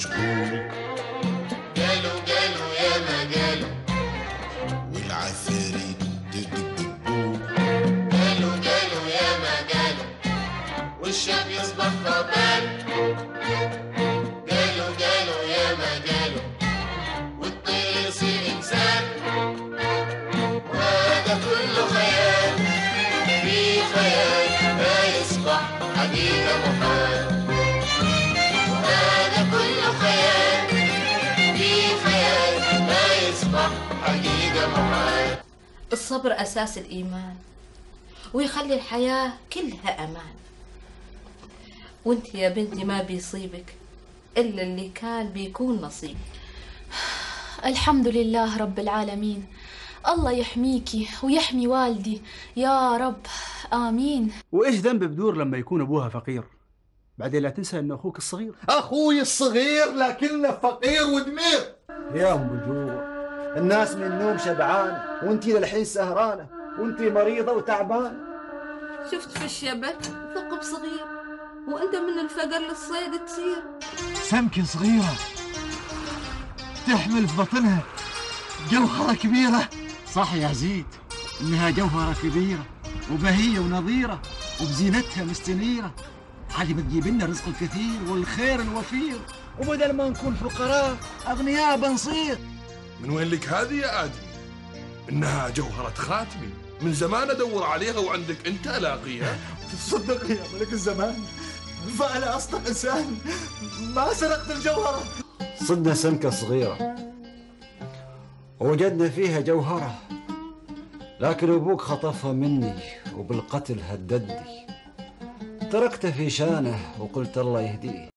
مشغول جاله جاله يا ما جاله والعفاريت تدبدبوه جاله جاله يا ما جاله والشاب يصبح ثعبان جاله جاله يا ما جاله والطير يصير إنسان. وهذا كله خيال. في خيال ما يصبح حقيقة محال. حقيقة الصبر أساس الإيمان ويخلي الحياة كلها أمان. وأنت يا بنتي ما بيصيبك إلا اللي كان بيكون نصيبك الحمد لله رب العالمين. الله يحميكي ويحمي والدي. يا رب آمين. وإيش ذنب بدور لما يكون أبوها فقير؟ بعدين لا تنسى أن أخوك الصغير. أخوي الصغير لكنه فقير ودمير يا أم الجوع الناس من النوم شبعانه وانتي للحين سهرانة وانتي مريضة وتعبانة. شفت في الشبك ثقب صغير وانت من الفقر للصيد تسير سمكة صغيرة تحمل في بطنها جوهرة كبيرة. صح يا زيد إنها جوهرة كبيرة وبهية ونظيرة وبزينتها مستنيرة. هذه بتجيب لنا رزق الكثير والخير الوفير. وبدل ما نكون فقراء أغنياء بنصير. من وين لك هذه يا آدمي؟ إنها جوهرة خاتمي. من زمان أدور عليها وعندك أنت ألاقيها. تصدق يا ملك الزمان فأنا أصلا إنسان ما سرقت الجوهرة. صدنا سمكة صغيرة. ووجدنا فيها جوهرة لكن أبوك خطفها مني وبالقتل هددني. تركته في شانه وقلت الله يهديه